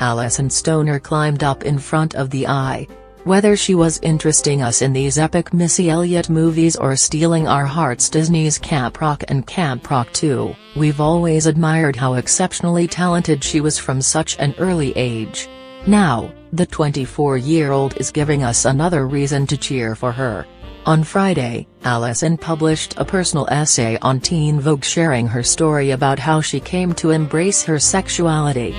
Alyson Stoner climbed up in front of the eye. Whether she was interesting us in these epic Missy Elliott movies or stealing our hearts Disney's Camp Rock and Camp Rock 2, we've always admired how exceptionally talented she was from such an early age. Now, the 24-year-old is giving us another reason to cheer for her. On Friday, Alyson published a personal essay on Teen Vogue sharing her story about how she came to embrace her sexuality.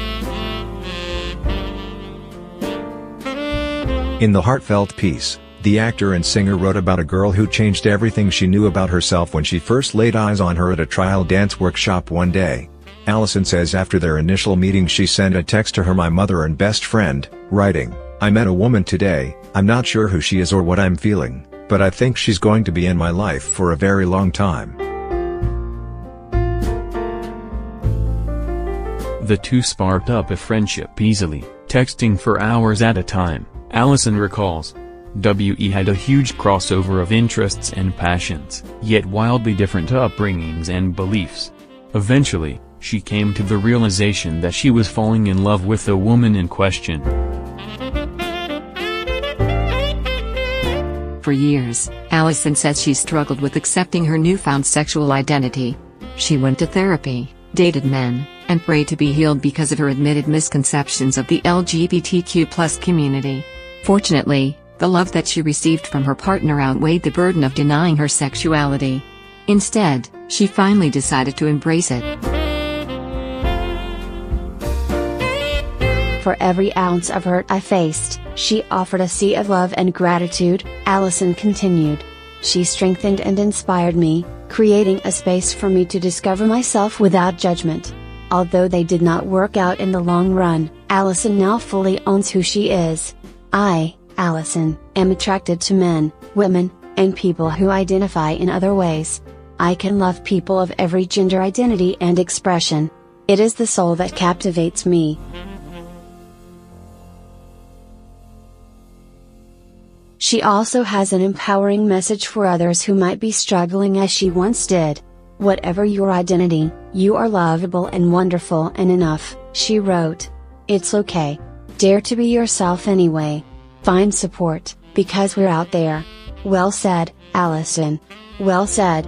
In the heartfelt piece, the actor and singer wrote about a girl who changed everything she knew about herself when she first laid eyes on her at a trial dance workshop one day. Alyson says after their initial meeting she sent a text to her my mother and best friend, writing, I met a woman today, I'm not sure who she is or what I'm feeling, but I think she's going to be in my life for a very long time. The two sparked up a friendship easily, texting for hours at a time. Alyson recalls. W.E. had a huge crossover of interests and passions, yet wildly different upbringings and beliefs. Eventually, she came to the realization that she was falling in love with the woman in question. For years, Alyson says she struggled with accepting her newfound sexual identity. She went to therapy, dated men, and prayed to be healed because of her admitted misconceptions of the LGBTQ community. Fortunately, the love that she received from her partner outweighed the burden of denying her sexuality. Instead, she finally decided to embrace it. For every ounce of hurt I faced, she offered a sea of love and gratitude, Alyson continued. She strengthened and inspired me, creating a space for me to discover myself without judgment. Although they did not work out in the long run, Alyson now fully owns who she is. I, Alyson, am attracted to men, women, and people who identify in other ways. I can love people of every gender identity and expression. It is the soul that captivates me. She also has an empowering message for others who might be struggling as she once did. Whatever your identity, you are lovable and wonderful and enough, she wrote. It's okay. Dare to be yourself anyway. Find support, because we're out there. Well said, Alyson. Well said.